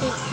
对。